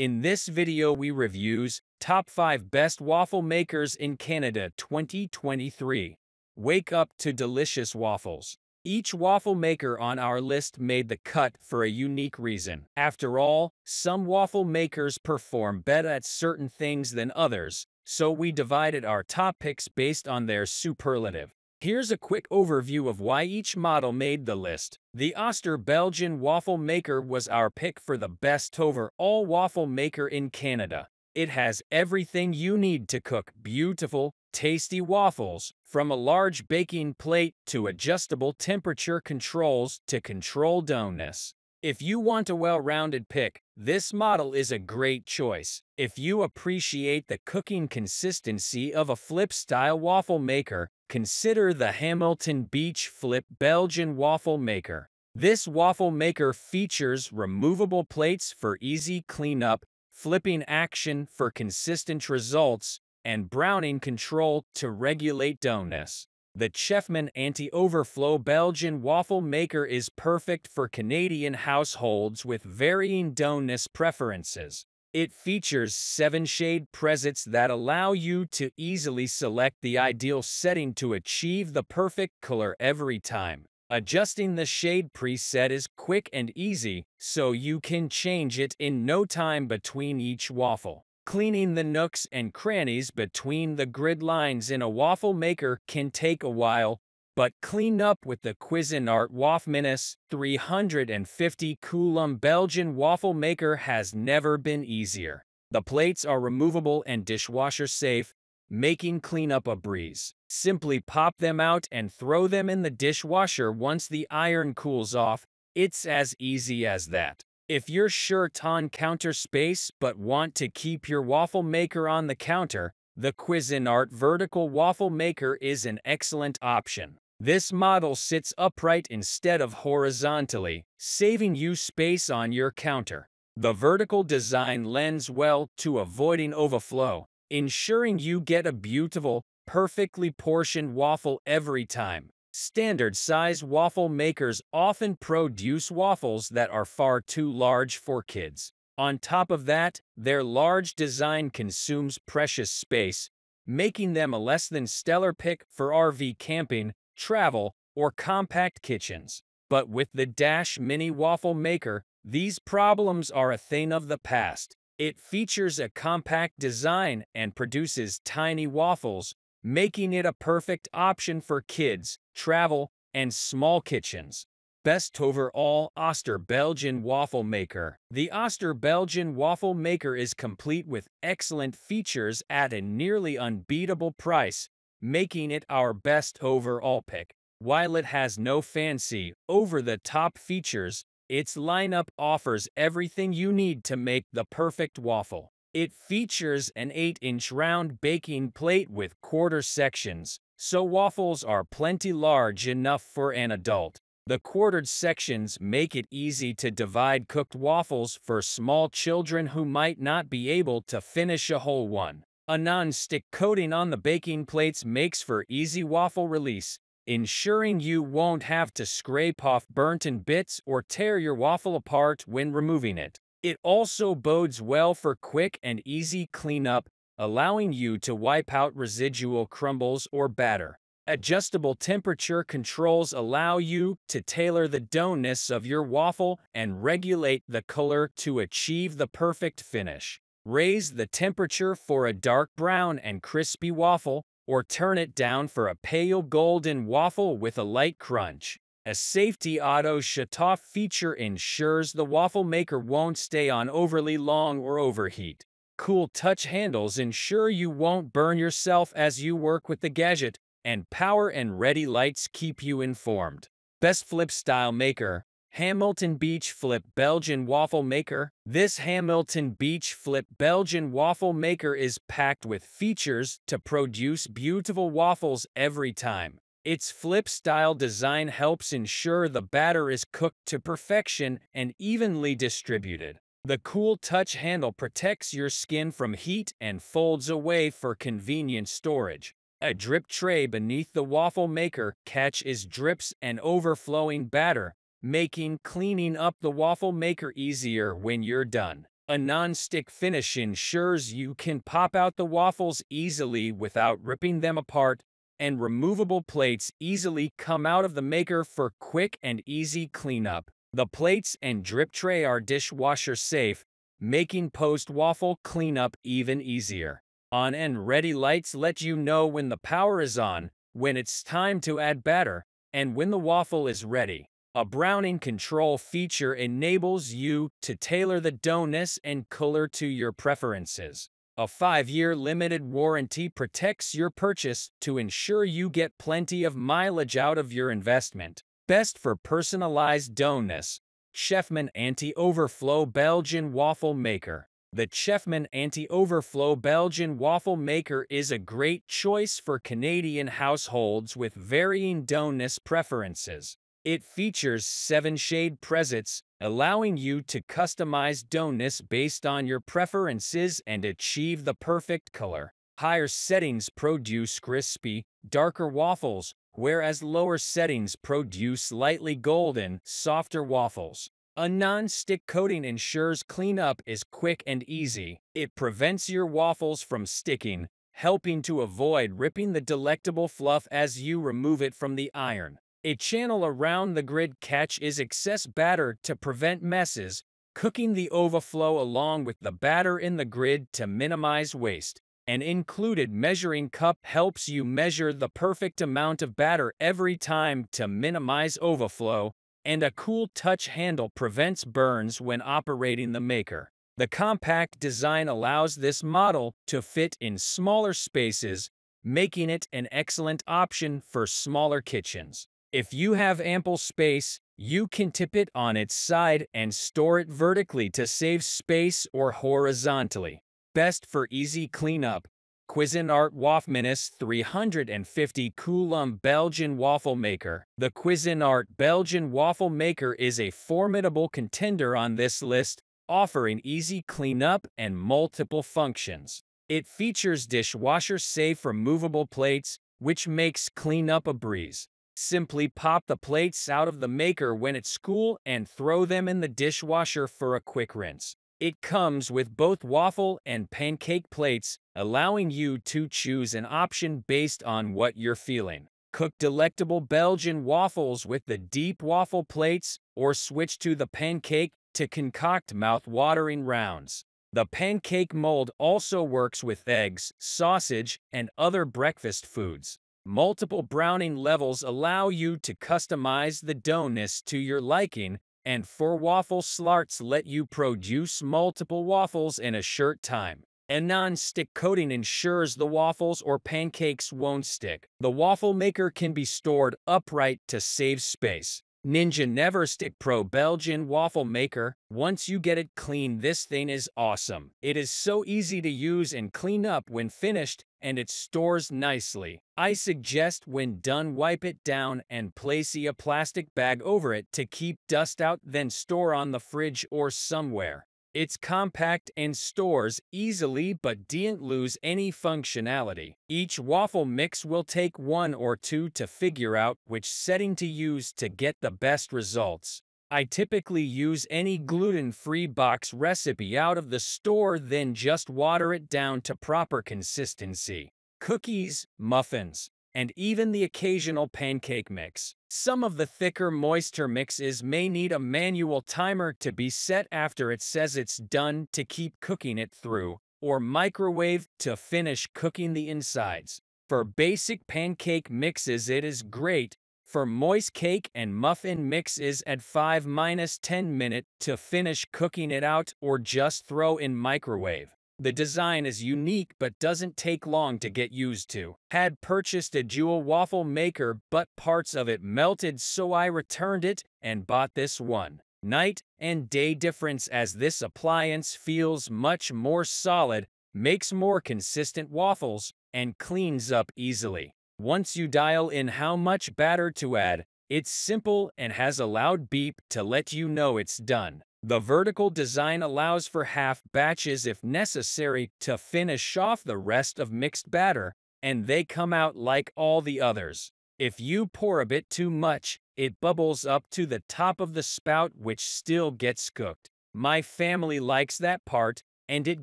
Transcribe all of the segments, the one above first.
In this video we reviews Top 5 Best Waffle Makers in Canada 2023. Wake up to delicious waffles. Each waffle maker on our list made the cut for a unique reason. After all, some waffle makers perform better at certain things than others, so we divided our top picks based on their superlative. Here's a quick overview of why each model made the list. The Oster Belgian waffle maker was our pick for the best overall waffle maker in Canada. It has everything you need to cook beautiful, tasty waffles, from a large baking plate to adjustable temperature controls to control doneness. If you want a well-rounded pick, this model is a great choice. If you appreciate the cooking consistency of a flip-style waffle maker, consider the Hamilton Beach Flip Belgian Waffle Maker. This waffle maker features removable plates for easy cleanup, flipping action for consistent results, and browning control to regulate doughness. The Chefman Anti-Overflow Belgian waffle maker is perfect for Canadian households with varying doughness preferences. It features seven shade presets that allow you to easily select the ideal setting to achieve the perfect color every time. Adjusting the shade preset is quick and easy, so you can change it in no time between each waffle. Cleaning the nooks and crannies between the grid lines in a waffle maker can take a while, but clean up with the Cuisinart Wafminus 350 Coulomb Belgian waffle maker has never been easier. The plates are removable and dishwasher safe, making cleanup a breeze. Simply pop them out and throw them in the dishwasher once the iron cools off. It's as easy as that. If you're short on counter space but want to keep your waffle maker on the counter, the Cuisinart Vertical Waffle Maker is an excellent option. This model sits upright instead of horizontally, saving you space on your counter. The vertical design lends well to avoiding overflow, ensuring you get a beautiful, perfectly portioned waffle every time. Standard size waffle makers often produce waffles that are far too large for kids. On top of that, their large design consumes precious space, making them a less than stellar pick for RV camping, travel, or compact kitchens. But with the Dash Mini Waffle Maker, these problems are a thing of the past. It features a compact design and produces tiny waffles, making it a perfect option for kids, travel, and small kitchens. Best overall Oster Belgian Waffle Maker. The Oster Belgian Waffle Maker is complete with excellent features at a nearly unbeatable price, making it our best overall pick. While it has no fancy, over-the-top features, its lineup offers everything you need to make the perfect waffle. It features an 8-inch round baking plate with quarter sections, so waffles are plenty large enough for an adult. The quartered sections make it easy to divide cooked waffles for small children who might not be able to finish a whole one. A non-stick coating on the baking plates makes for easy waffle release, ensuring you won't have to scrape off burnt-in bits or tear your waffle apart when removing it. It also bodes well for quick and easy cleanup, allowing you to wipe out residual crumbles or batter. Adjustable temperature controls allow you to tailor the doughness of your waffle and regulate the color to achieve the perfect finish. Raise the temperature for a dark brown and crispy waffle, or turn it down for a pale golden waffle with a light crunch. A safety auto shut-off feature ensures the waffle maker won't stay on overly long or overheat. Cool touch handles ensure you won't burn yourself as you work with the gadget, and power and ready lights keep you informed. Best flip style maker, Hamilton Beach Flip Belgian Waffle Maker. This Hamilton Beach Flip Belgian Waffle Maker is packed with features to produce beautiful waffles every time. Its flip-style design helps ensure the batter is cooked to perfection and evenly distributed. The cool touch handle protects your skin from heat and folds away for convenient storage. A drip tray beneath the waffle maker catches drips and overflowing batter, making cleaning up the waffle maker easier when you're done. A non-stick finish ensures you can pop out the waffles easily without ripping them apart, and removable plates easily come out of the maker for quick and easy cleanup. The plates and drip tray are dishwasher safe, making post-waffle cleanup even easier. On and ready lights let you know when the power is on, when it's time to add batter, and when the waffle is ready. A browning control feature enables you to tailor the doughness and color to your preferences. A 5-year limited warranty protects your purchase to ensure you get plenty of mileage out of your investment. Best for personalized doughness. Chefman Anti-Overflow Belgian Waffle Maker the Chefman Anti-Overflow Belgian Waffle Maker is a great choice for Canadian households with varying doughness preferences. It features seven shade presets, allowing you to customize doneness based on your preferences and achieve the perfect color. Higher settings produce crispy, darker waffles, whereas lower settings produce lightly golden, softer waffles. A non-stick coating ensures cleanup is quick and easy. It prevents your waffles from sticking, helping to avoid ripping the delectable fluff as you remove it from the iron. A channel around the grid catch is excess batter to prevent messes, cooking the overflow along with the batter in the grid to minimize waste. An included measuring cup helps you measure the perfect amount of batter every time to minimize overflow, and a cool touch handle prevents burns when operating the maker. The compact design allows this model to fit in smaller spaces, making it an excellent option for smaller kitchens. If you have ample space, you can tip it on its side and store it vertically to save space or horizontally. Best for easy cleanup, Cuisinart Wafminus 350 Coulomb Belgian Waffle Maker. The Cuisinart Belgian Waffle Maker is a formidable contender on this list, offering easy cleanup and multiple functions. It features dishwasher-safe removable plates, which makes cleanup a breeze. Simply pop the plates out of the maker when it's cool and throw them in the dishwasher for a quick rinse. It comes with both waffle and pancake plates, allowing you to choose an option based on what you're feeling. Cook delectable Belgian waffles with the deep waffle plates or switch to the pancake to concoct mouth-watering rounds. The pancake mold also works with eggs, sausage, and other breakfast foods. Multiple browning levels allow you to customize the doughness to your liking, and four waffle slarts let you produce multiple waffles in a short time. A non-stick coating ensures the waffles or pancakes won't stick. The waffle maker can be stored upright to save space. Ninja Neverstick Pro Belgian Waffle Maker. Once you get it clean, this thing is awesome. It is so easy to use and clean up when finished, and it stores nicely. I suggest when done wipe it down and place a plastic bag over it to keep dust out then store on the fridge or somewhere. It's compact and stores easily but didn't lose any functionality. Each waffle mix will take one or two to figure out which setting to use to get the best results. I typically use any gluten-free box recipe out of the store then just water it down to proper consistency. Cookies, muffins, and even the occasional pancake mix. Some of the thicker moisture mixes may need a manual timer to be set after it says it's done to keep cooking it through, or microwave to finish cooking the insides. For basic pancake mixes it is great, for moist cake and muffin mixes at 5-10 minute to finish cooking it out or just throw in microwave. The design is unique but doesn't take long to get used to. Had purchased a dual waffle maker but parts of it melted so I returned it and bought this one. Night and day difference as this appliance feels much more solid, makes more consistent waffles, and cleans up easily. Once you dial in how much batter to add, it's simple and has a loud beep to let you know it's done. The vertical design allows for half batches if necessary to finish off the rest of mixed batter, and they come out like all the others. If you pour a bit too much, it bubbles up to the top of the spout which still gets cooked. My family likes that part, and it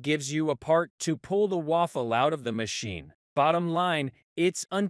gives you a part to pull the waffle out of the machine. Bottom line, it's un